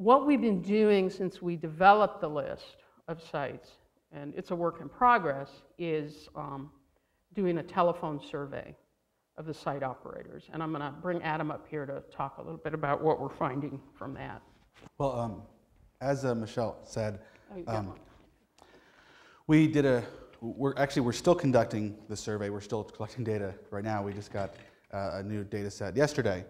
what we've been doing since we developed the list of sites, and it's a work in progress, is um, doing a telephone survey of the site operators. And I'm going to bring Adam up here to talk a little bit about what we're finding from that. Well, um, as uh, Michele said, Oh, um, we did a, we're actually, we're still conducting the survey. We're still collecting data right now. We just got uh, a new data set yesterday.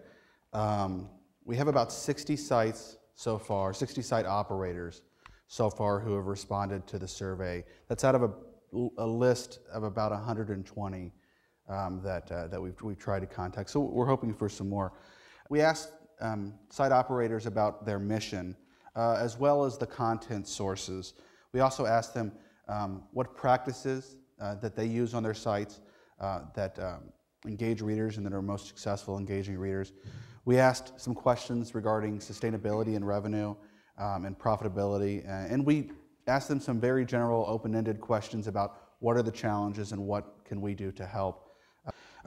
Um, we have about 60 sites so far, 60 site operators so far who have responded to the survey. That's out of a, a list of about 120 um, that, uh, that we've, we've tried to contact. So we're hoping for some more. We asked um, site operators about their mission, uh, as well as the content sources. We also asked them um, what practices uh, that they use on their sites uh, that um, engage readers and that are most successful engaging readers. We asked some questions regarding sustainability and revenue um, and profitability, uh, and we asked them some very general, open-ended questions about what are the challenges and what can we do to help.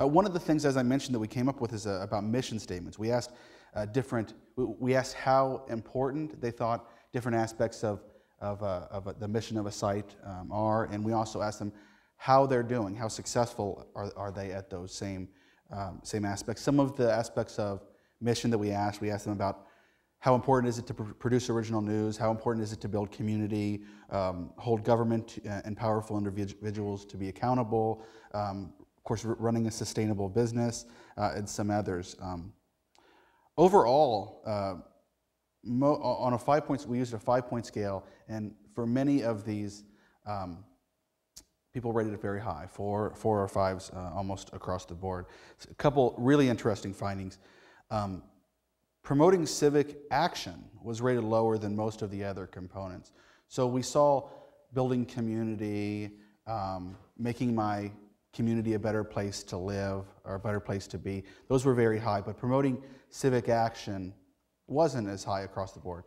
Uh, one of the things, as I mentioned, that we came up with is uh, about mission statements. We asked uh, different, we, asked how important they thought different aspects of, of, uh, of uh, the mission of a site um, are, and we also asked them how they're doing, how successful are, are they at those same, um, same aspects. Some of the aspects of mission that we asked, we asked them about how important is it to pr- produce original news? How important is it to build community, um, hold government uh, and powerful individuals to be accountable? Um, of course, running a sustainable business, uh, and some others. Um, overall, uh, on a five points, we used a five point scale, and for many of these, um, people rated it very high, four, four or fives uh, almost across the board. A couple really interesting findings. Um, promoting civic action was rated lower than most of the other components. So we saw building community, um, making my community a better place to live or a better place to be. Those were very high, but promoting civic action wasn't as high across the board.